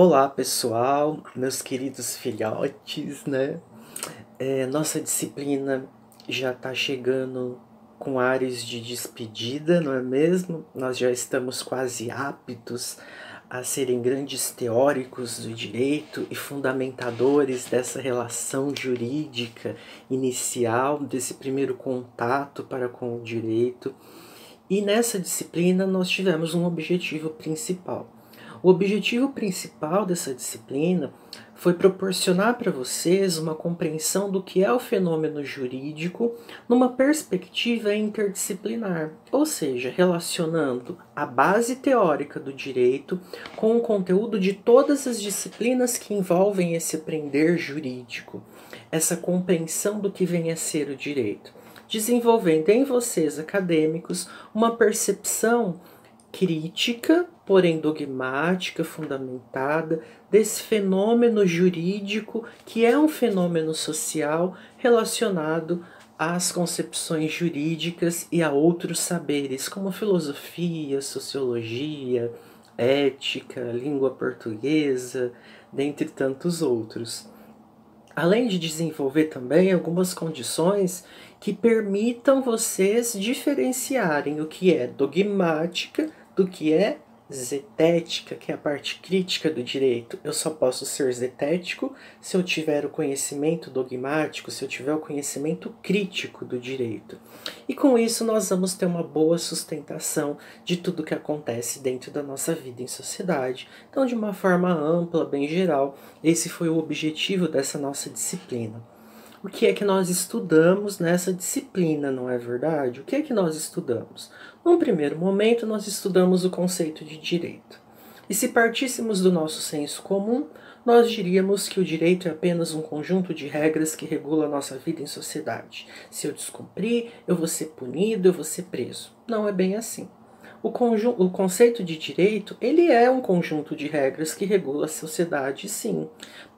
Olá pessoal, meus queridos filhotes, né? É, nossa disciplina já está chegando com ares de despedida, não é mesmo? Nós já estamos quase aptos a serem grandes teóricos do direito e fundamentadores dessa relação jurídica inicial, desse primeiro contato para com o direito. E nessa disciplina nós tivemos um objetivo principal o objetivo principal dessa disciplina foi proporcionar para vocês uma compreensão do que é o fenômeno jurídico numa perspectiva interdisciplinar, ou seja, relacionando a base teórica do direito com o conteúdo de todas as disciplinas que envolvem esse aprender jurídico, essa compreensão do que vem a ser o direito, desenvolvendo em vocês acadêmicos uma percepção crítica, porém dogmática, fundamentada, desse fenômeno jurídico que é um fenômeno social relacionado às concepções jurídicas e a outros saberes, como filosofia, sociologia, ética, língua portuguesa, dentre tantos outros. Além de desenvolver também algumas condições que permitam vocês diferenciarem o que é dogmática do que é zetética, que é a parte crítica do direito. Eu só posso ser zetético se eu tiver o conhecimento dogmático, se eu tiver o conhecimento crítico do direito. E com isso nós vamos ter uma boa sustentação de tudo que acontece dentro da nossa vida em sociedade. Então, de uma forma ampla, bem geral, esse foi o objetivo dessa nossa disciplina o que é que nós estudamos nessa disciplina, não é verdade? O que é que nós estudamos? Num primeiro momento, nós estudamos o conceito de direito. E se partíssemos do nosso senso comum, nós diríamos que o direito é apenas um conjunto de regras que regula a nossa vida em sociedade. Se eu descumprir, eu vou ser punido, eu vou ser preso. Não é bem assim. O, o conceito de direito ele é um conjunto de regras que regula a sociedade, sim,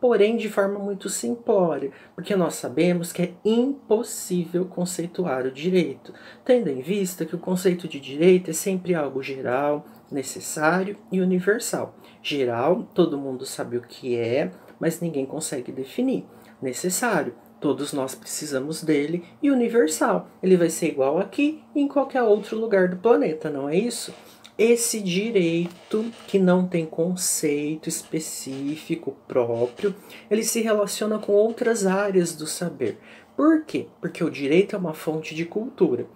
porém de forma muito simplória, porque nós sabemos que é impossível conceituar o direito, tendo em vista que o conceito de direito é sempre algo geral, necessário e universal. Geral, todo mundo sabe o que é, mas ninguém consegue definir. Necessário, Todos nós precisamos dele e universal. Ele vai ser igual aqui e em qualquer outro lugar do planeta, não é isso? Esse direito, que não tem conceito específico próprio, ele se relaciona com outras áreas do saber. Por quê? Porque o direito é uma fonte de cultura.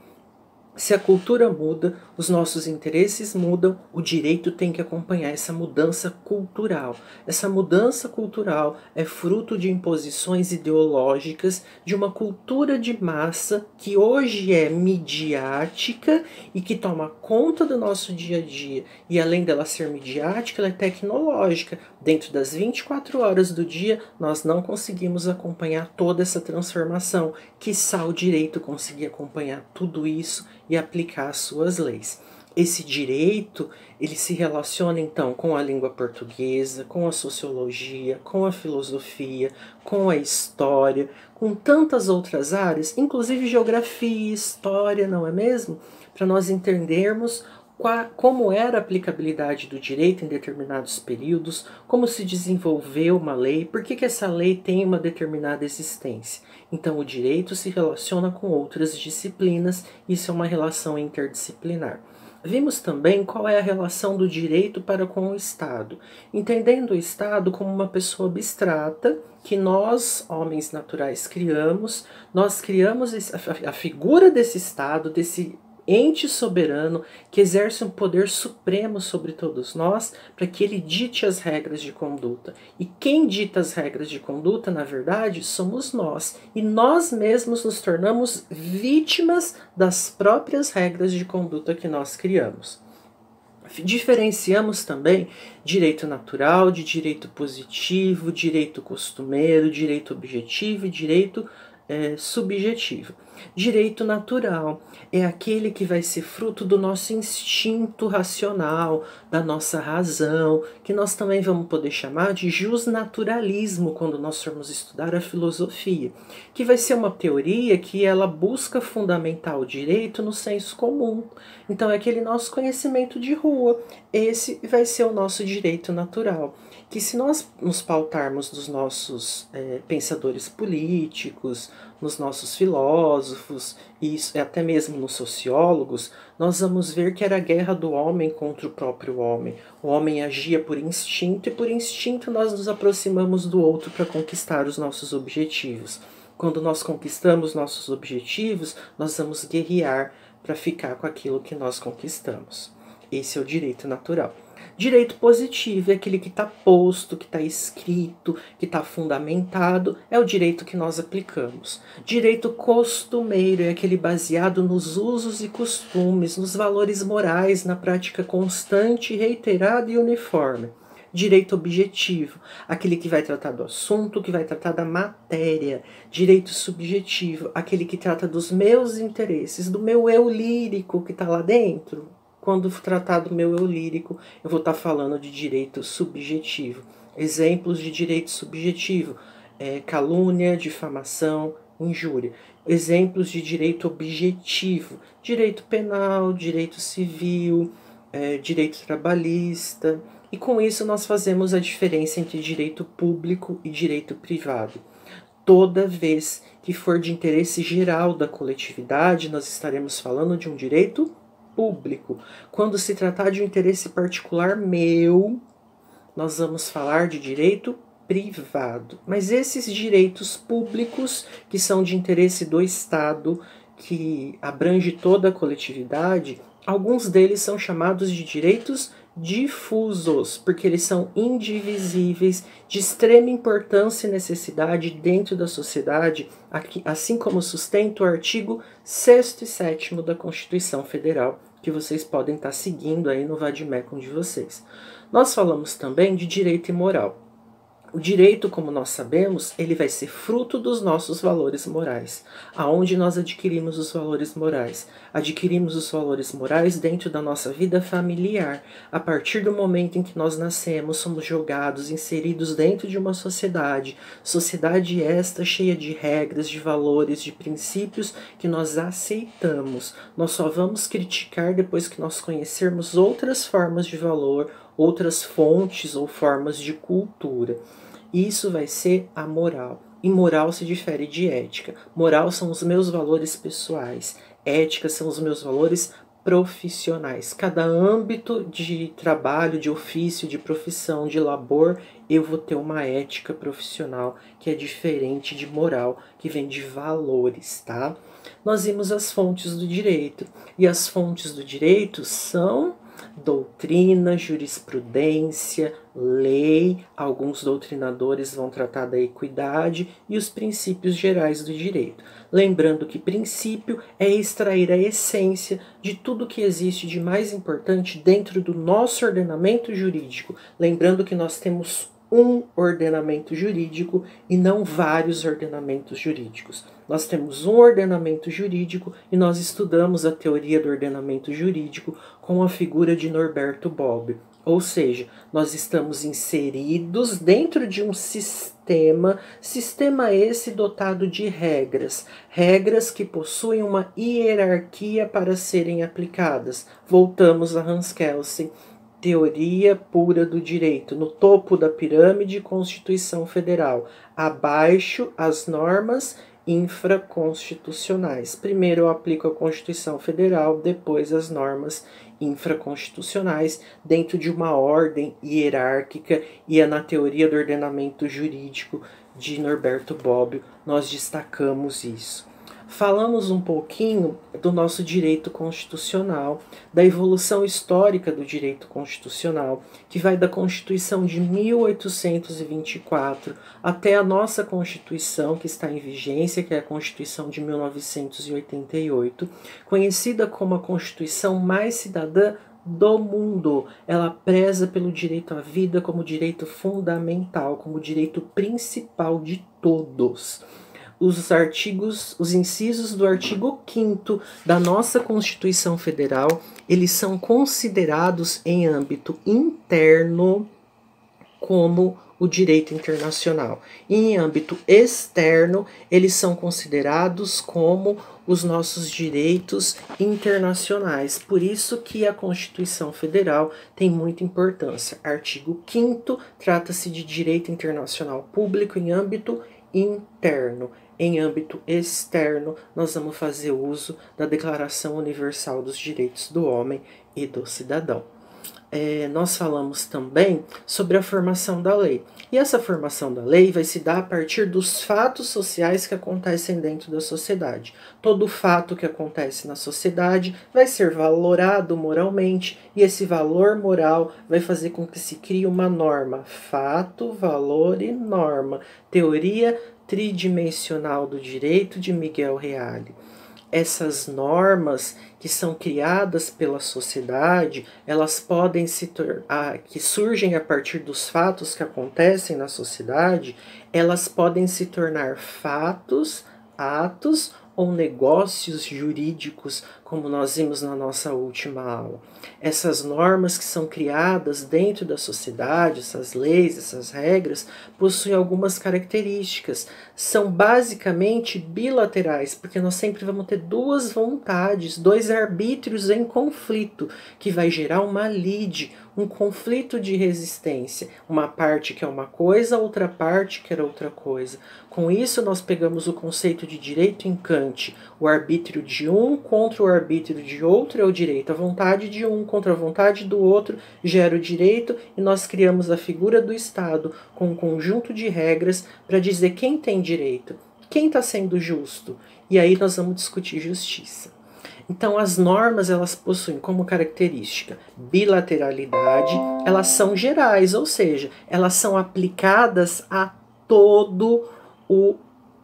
Se a cultura muda, os nossos interesses mudam, o direito tem que acompanhar essa mudança cultural. Essa mudança cultural é fruto de imposições ideológicas de uma cultura de massa que hoje é midiática e que toma conta do nosso dia a dia. E além dela ser midiática, ela é tecnológica. Dentro das 24 horas do dia, nós não conseguimos acompanhar toda essa transformação. Que o direito conseguir acompanhar tudo isso e aplicar as suas leis. Esse direito, ele se relaciona então com a língua portuguesa, com a sociologia, com a filosofia, com a história, com tantas outras áreas, inclusive geografia, história, não é mesmo? Para nós entendermos como era a aplicabilidade do direito em determinados períodos, como se desenvolveu uma lei, por que, que essa lei tem uma determinada existência. Então, o direito se relaciona com outras disciplinas, isso é uma relação interdisciplinar. Vimos também qual é a relação do direito para com o Estado, entendendo o Estado como uma pessoa abstrata que nós, homens naturais, criamos, nós criamos a figura desse Estado, desse ente soberano que exerce um poder supremo sobre todos nós para que ele dite as regras de conduta. E quem dita as regras de conduta, na verdade, somos nós. E nós mesmos nos tornamos vítimas das próprias regras de conduta que nós criamos. Diferenciamos também direito natural de direito positivo, direito costumeiro, direito objetivo e direito é, subjetivo. Direito natural é aquele que vai ser fruto do nosso instinto racional, da nossa razão, que nós também vamos poder chamar de justnaturalismo quando nós formos estudar a filosofia, que vai ser uma teoria que ela busca fundamentar o direito no senso comum. Então é aquele nosso conhecimento de rua. Esse vai ser o nosso direito natural que se nós nos pautarmos dos nossos é, pensadores políticos, nos nossos filósofos e até mesmo nos sociólogos, nós vamos ver que era a guerra do homem contra o próprio homem. O homem agia por instinto e por instinto nós nos aproximamos do outro para conquistar os nossos objetivos. Quando nós conquistamos nossos objetivos, nós vamos guerrear para ficar com aquilo que nós conquistamos. Esse é o direito natural. Direito positivo é aquele que está posto, que está escrito, que está fundamentado, é o direito que nós aplicamos. Direito costumeiro é aquele baseado nos usos e costumes, nos valores morais, na prática constante, reiterada e uniforme. Direito objetivo, aquele que vai tratar do assunto, que vai tratar da matéria. Direito subjetivo, aquele que trata dos meus interesses, do meu eu lírico que está lá dentro, quando tratar do meu eu lírico, eu vou estar tá falando de direito subjetivo. Exemplos de direito subjetivo: é, calúnia, difamação, injúria. Exemplos de direito objetivo: direito penal, direito civil, é, direito trabalhista. E com isso nós fazemos a diferença entre direito público e direito privado. Toda vez que for de interesse geral da coletividade, nós estaremos falando de um direito público. Quando se tratar de um interesse particular meu, nós vamos falar de direito privado. Mas esses direitos públicos, que são de interesse do Estado, que abrange toda a coletividade, alguns deles são chamados de direitos difusos, porque eles são indivisíveis, de extrema importância e necessidade dentro da sociedade, assim como sustenta o artigo 6 e 7 da Constituição Federal, que vocês podem estar seguindo aí no Vadimecum de vocês. Nós falamos também de direito e moral. O direito, como nós sabemos, ele vai ser fruto dos nossos valores morais. Aonde nós adquirimos os valores morais? Adquirimos os valores morais dentro da nossa vida familiar. A partir do momento em que nós nascemos, somos jogados, inseridos dentro de uma sociedade. Sociedade esta cheia de regras, de valores, de princípios que nós aceitamos. Nós só vamos criticar depois que nós conhecermos outras formas de valor, outras fontes ou formas de cultura. Isso vai ser a moral. E moral se difere de ética. Moral são os meus valores pessoais. Ética são os meus valores profissionais. Cada âmbito de trabalho, de ofício, de profissão, de labor, eu vou ter uma ética profissional que é diferente de moral, que vem de valores, tá? Nós vimos as fontes do direito. E as fontes do direito são doutrina, jurisprudência, lei, alguns doutrinadores vão tratar da equidade e os princípios gerais do direito. Lembrando que princípio é extrair a essência de tudo que existe de mais importante dentro do nosso ordenamento jurídico. Lembrando que nós temos um ordenamento jurídico e não vários ordenamentos jurídicos. Nós temos um ordenamento jurídico e nós estudamos a teoria do ordenamento jurídico com a figura de Norberto Bobbio. Ou seja, nós estamos inseridos dentro de um sistema, sistema esse dotado de regras, regras que possuem uma hierarquia para serem aplicadas. Voltamos a Hans Kelsen teoria pura do direito, no topo da pirâmide, Constituição Federal, abaixo as normas infraconstitucionais. Primeiro eu aplico a Constituição Federal, depois as normas infraconstitucionais, dentro de uma ordem hierárquica, e é na teoria do ordenamento jurídico de Norberto Bobbio nós destacamos isso falamos um pouquinho do nosso direito constitucional, da evolução histórica do direito constitucional, que vai da Constituição de 1824 até a nossa Constituição, que está em vigência, que é a Constituição de 1988, conhecida como a Constituição mais cidadã do mundo. Ela preza pelo direito à vida como direito fundamental, como direito principal de todos. Os artigos, os incisos do artigo 5 da nossa Constituição Federal, eles são considerados em âmbito interno como o direito internacional. E em âmbito externo, eles são considerados como os nossos direitos internacionais. Por isso que a Constituição Federal tem muita importância. Artigo 5 trata-se de direito internacional público em âmbito interno. Em âmbito externo, nós vamos fazer uso da Declaração Universal dos Direitos do Homem e do Cidadão é, nós falamos também sobre a formação da lei. E essa formação da lei vai se dar a partir dos fatos sociais que acontecem dentro da sociedade. Todo fato que acontece na sociedade vai ser valorado moralmente, e esse valor moral vai fazer com que se crie uma norma. Fato, valor e norma. Teoria tridimensional do direito de Miguel Reale. Essas normas que são criadas pela sociedade, elas podem se tornar, que surgem a partir dos fatos que acontecem na sociedade, elas podem se tornar fatos, atos ou negócios jurídicos, como nós vimos na nossa última aula. Essas normas que são criadas dentro da sociedade, essas leis, essas regras, possuem algumas características. São basicamente bilaterais, porque nós sempre vamos ter duas vontades, dois arbítrios em conflito, que vai gerar uma lide, um conflito de resistência. Uma parte que é uma coisa, outra parte que era outra coisa. Com isso, nós pegamos o conceito de direito em Kant, o arbítrio de um contra o arbítrio de outro é o direito. A vontade de um contra a vontade do outro gera o direito e nós criamos a figura do Estado com um conjunto de regras para dizer quem tem direito, quem está sendo justo. E aí nós vamos discutir justiça. Então as normas elas possuem como característica bilateralidade, elas são gerais, ou seja, elas são aplicadas a todo o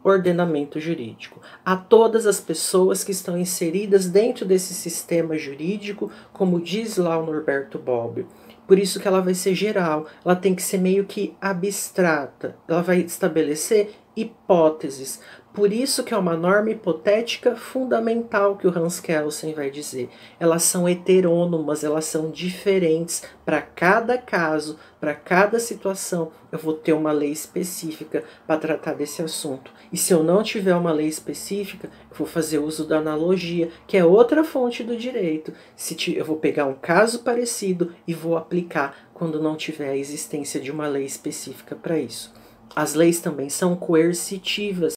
ordenamento jurídico, a todas as pessoas que estão inseridas dentro desse sistema jurídico, como diz lá o Norberto Bobbio. Por isso que ela vai ser geral, ela tem que ser meio que abstrata. Ela vai estabelecer hipóteses, por isso que é uma norma hipotética fundamental que o Hans Kelsen vai dizer. Elas são heterônomas, elas são diferentes para cada caso, para cada situação. Eu vou ter uma lei específica para tratar desse assunto. E se eu não tiver uma lei específica, eu vou fazer uso da analogia, que é outra fonte do direito. Se eu vou pegar um caso parecido e vou aplicar quando não tiver a existência de uma lei específica para isso. As leis também são coercitivas.